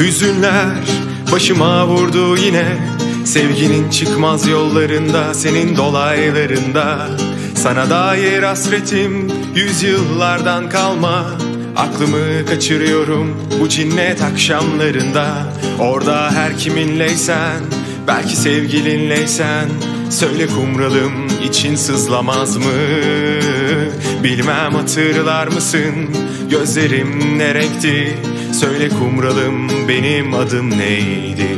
Hüzünler başıma vurdu yine Sevginin çıkmaz yollarında Senin dolaylarında Sana dair hasretim Yüzyıllardan kalma Aklımı kaçırıyorum bu cinnet akşamlarında Orada her kiminleysen Belki sevgilinleysen Söyle kumralım için sızlamaz mı? Bilmem hatırlar mısın? Gözlerim ne renkti? Söyle kumralım benim adım neydi?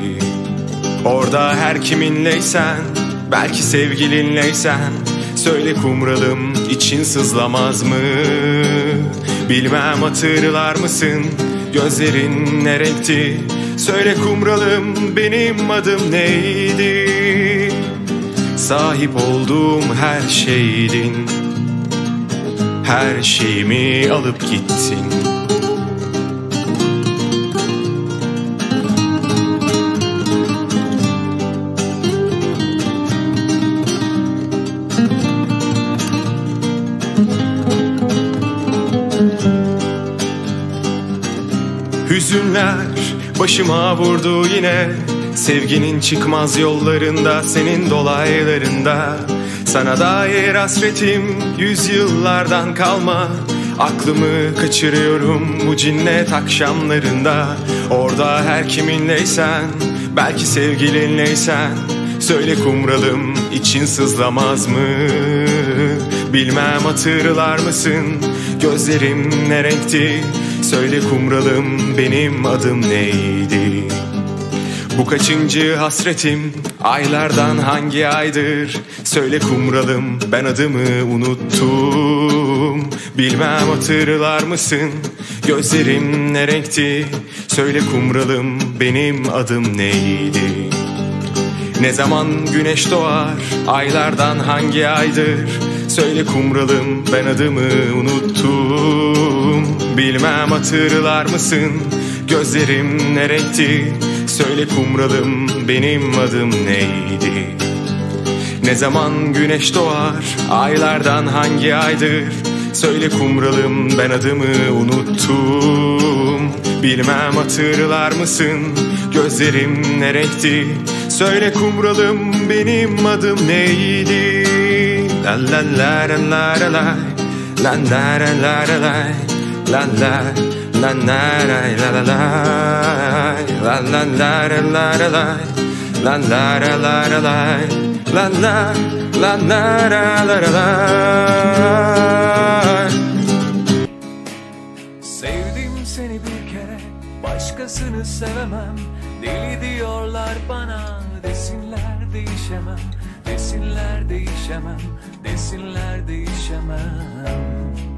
Orada her kiminleysen Belki sevgilinleysen Söyle kumralım için sızlamaz mı? Bilmem hatırlar mısın? Gözlerin ne renkti? Söyle kumralım benim adım neydi? Sahip olduğum her şeydin Her şeyimi alıp gittin Hüzünler başıma vurdu yine Sevginin çıkmaz yollarında Senin dolaylarında Sana dair hasretim Yüzyıllardan kalma Aklımı kaçırıyorum bu cinnet akşamlarında Orada her kiminleysen Belki sevgilinleysen Söyle kumralım için sızlamaz mı? Bilmem hatırlar mısın? Gözlerim ne renkti? Söyle kumralım benim adım neydi? Bu kaçıncı hasretim? Aylardan hangi aydır? Söyle kumralım ben adımı unuttum. Bilmem hatırlar mısın? Gözlerim ne renkti? Söyle kumralım benim adım neydi? Ne zaman güneş doğar? Aylardan hangi aydır? Söyle kumralım ben adımı unuttum Bilmem hatırlar mısın gözlerim ne Söyle kumralım benim adım neydi Ne zaman güneş doğar aylardan hangi aydır Söyle kumralım ben adımı unuttum Bilmem hatırlar mısın gözlerim ne Söyle kumralım benim adım neydi La la la la la la la La la la la la la La la la la la la la La la la la la la la La la la la la la La la la Sevdim seni bir kere Başkasını sevemem Deli diyorlar bana Desinler değişemem Desinler değişemem Desinler değişemem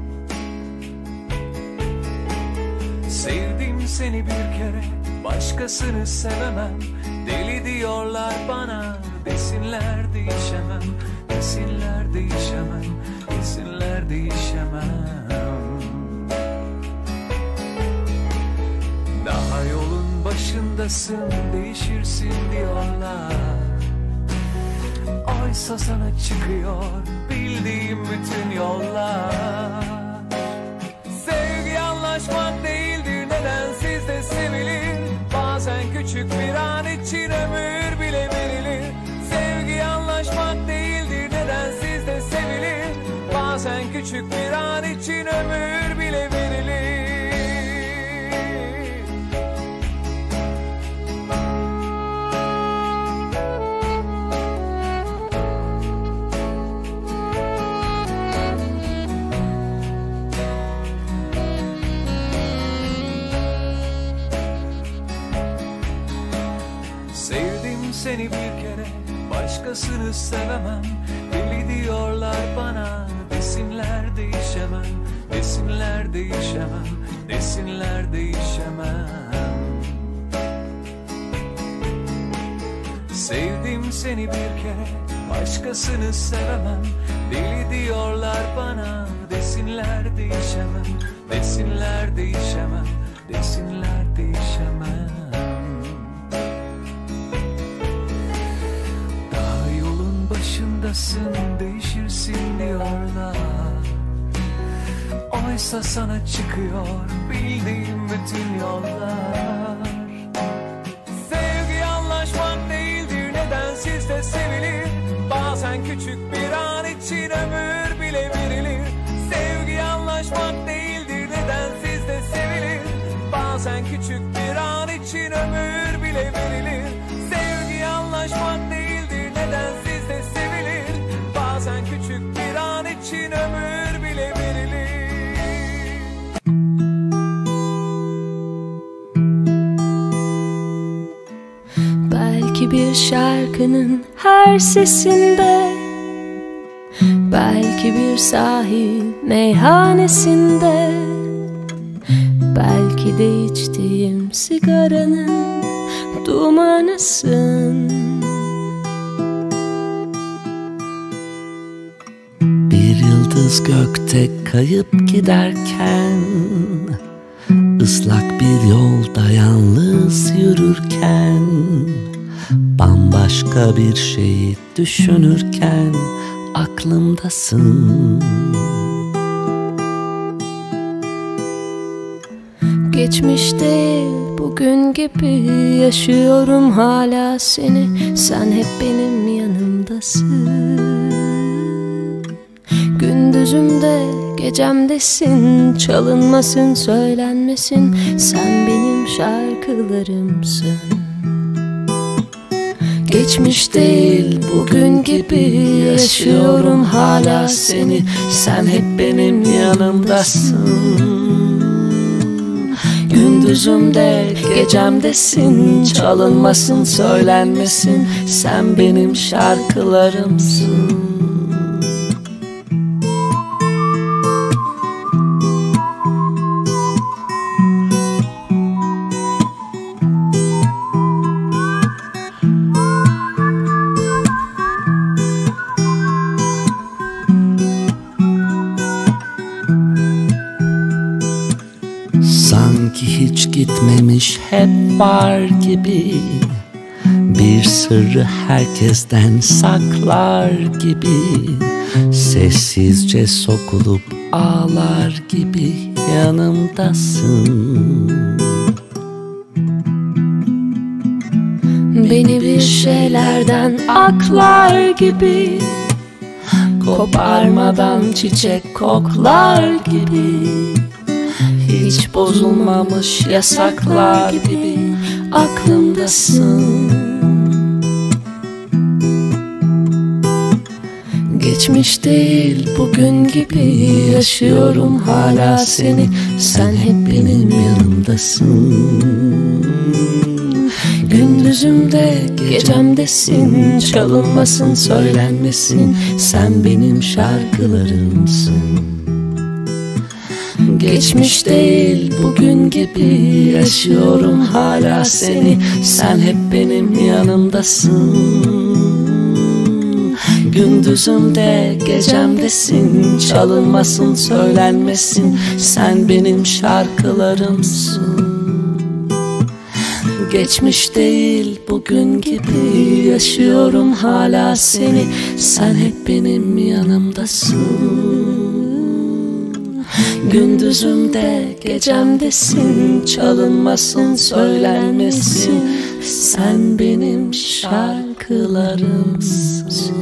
Sevdim seni bir kere Başkasını sevemem. Deli diyorlar bana Desinler değişemem. Desinler değişemem Desinler değişemem. Daha yolun başındasın değişirsin diyorlar. Oysa sana çıkıyor bildiğim bütün yollar. Sevgi anlaşmak değildir küçük bir an için ömür bile verilir. Sevdim seni bir kere Başkasını sevemem. Deli diyorlar bana Desinler değişemem Desinler değişemem. Sevdim seni bir kere Başkasını sevemem. Deli diyorlar bana Desinler değişemem Desinler değişemem Desinler değişemem. Daha yolun başındasın Oysa sana çıkıyor bildiğim bütün yollar. Sevgi anlaşmak değildir neden sizde sevilir? Bazen küçük Belki bir şarkının her sesinde Belki bir sahil meyhanesinde Belki de içtiğim sigaranın dumanısın. Bir yıldız gökte kayıp giderken ıslak bir yolda yalnız yürürken Bambaşka bir şeyi düşünürken aklımdasın. Geçmişte bugün gibi yaşıyorum hala seni. Sen hep benim yanımdasın. Gündüzümde gecemdesin Çalınmasın söylenmesin. Sen benim şarkılarımsın Geçmiş değil bugün gibi yaşıyorum hala seni. Sen hep benim yanımdasın. Gündüzümde gecemdesin Çalınmasın söylenmesin. Sen benim şarkılarımsın var gibi. Bir sırrı herkesten saklar gibi. Sessizce sokulup ağlar gibi yanımdasın. Beni bir şeylerden aklar gibi. Koparmadan çiçek koklar gibi Hiç bozulmamış yasaklar gibi Aklımdasın. Geçmiş değil bugün gibi yaşıyorum hala seni. Sen hep benim yanımdasın. Gündüzümde gecemdesin Çalınmasın söylenmesin. Sen benim şarkılarımsın Geçmiş değil bugün gibi Yaşıyorum hala seni. Sen hep benim yanımdasın. Gündüzümde gecemdesin. Çalınmasın söylenmesin. Sen benim şarkılarımsın. Geçmiş değil bugün gibi Yaşıyorum hala seni. Sen hep benim yanımdasın Gündüzümde gecemdesin Çalınmasın söylenmesin. Sen benim şarkılarımsın.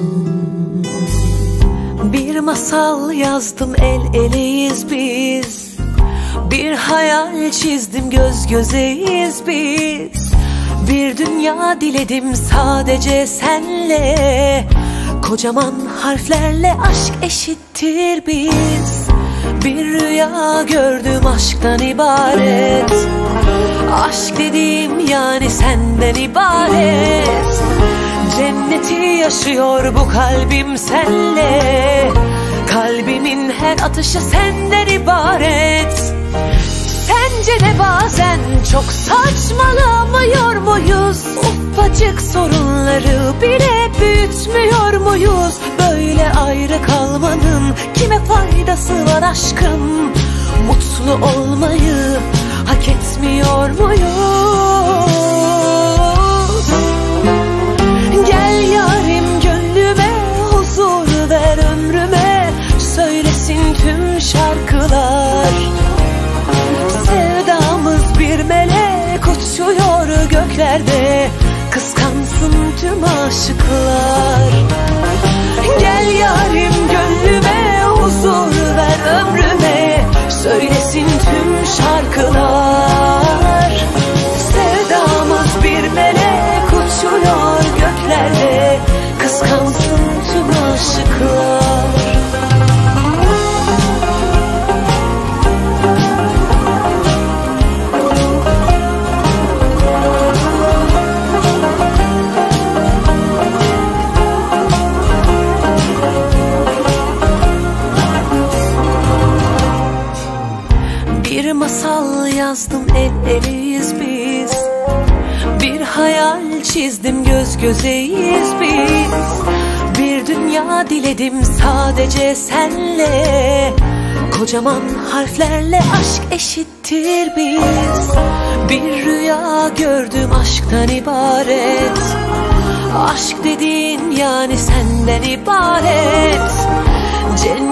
Bir masal yazdım el eleyiz biz. Bir hayal çizdim göz gözeyiz biz. Bir dünya diledim sadece senle. Kocaman harflerle aşk eşittir biz Bir rüya gördüm aşktan ibaret. Aşk dediğim yani senden ibaret. Cenneti yaşıyor bu kalbim senle. Kalbimin her atışı senden ibaret De bazen çok saçmalamıyor muyuz? Ufacık sorunları bile büyütmüyor muyuz? Böyle ayrı kalmanın kime faydası var aşkım? Mutlu olmayı hak etmiyor muyuz? Kız Kıskansın tüm aşıklar çizdim göz gözeyiz biz. Bir dünya diledim sadece senle. Kocaman harflerle aşk eşittir biz. Bir rüya gördüm aşktan ibaret. Aşk dediğin yani senden ibaret. Cennet